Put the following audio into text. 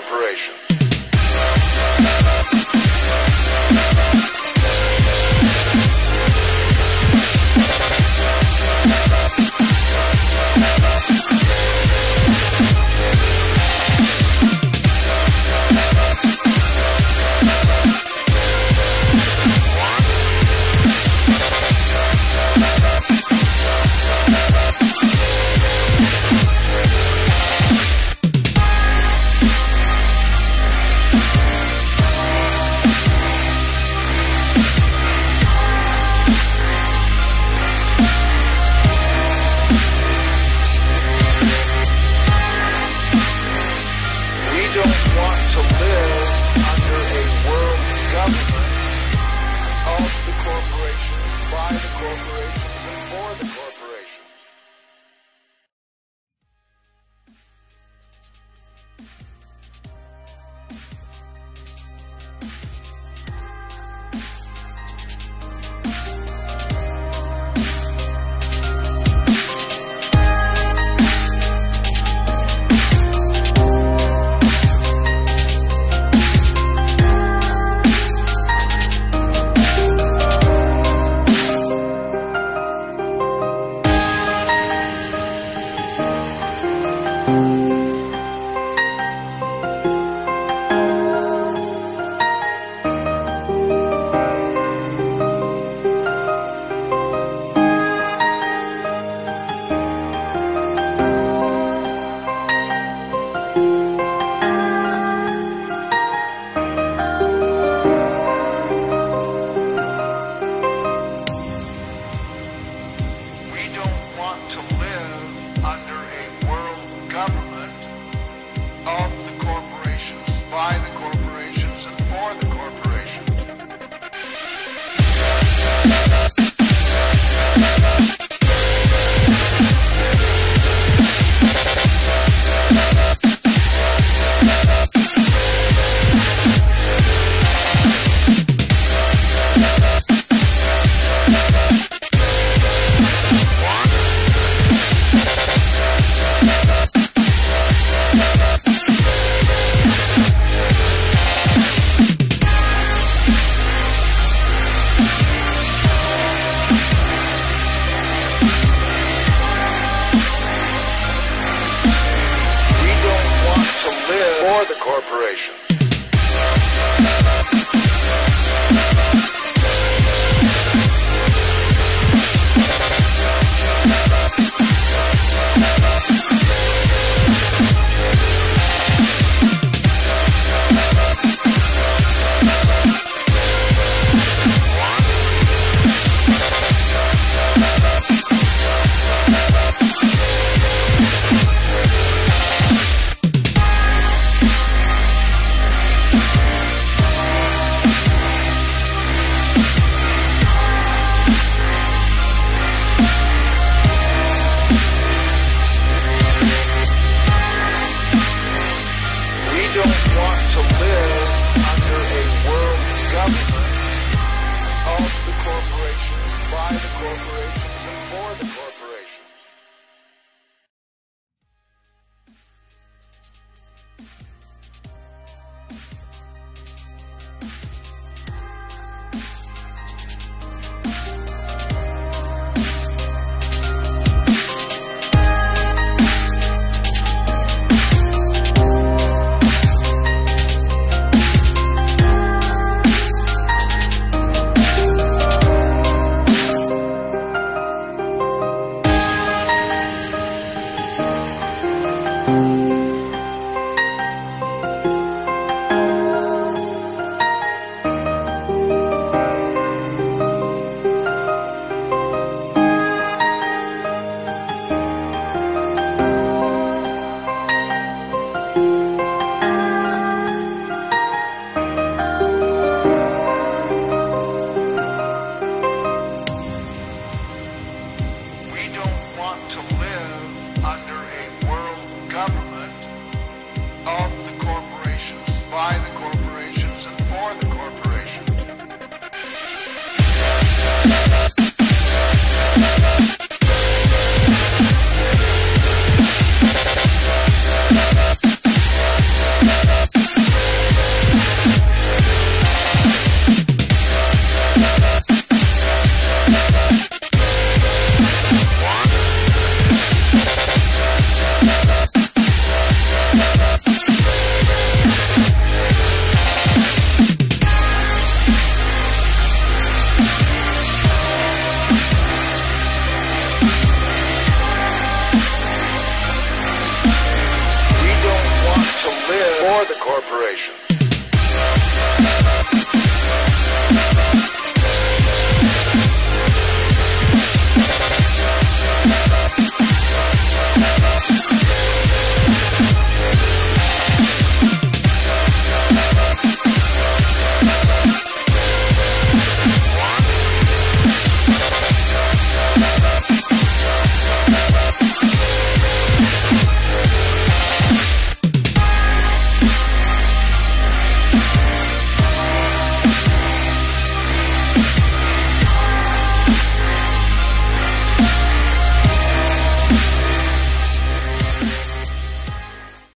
for more than Corporation.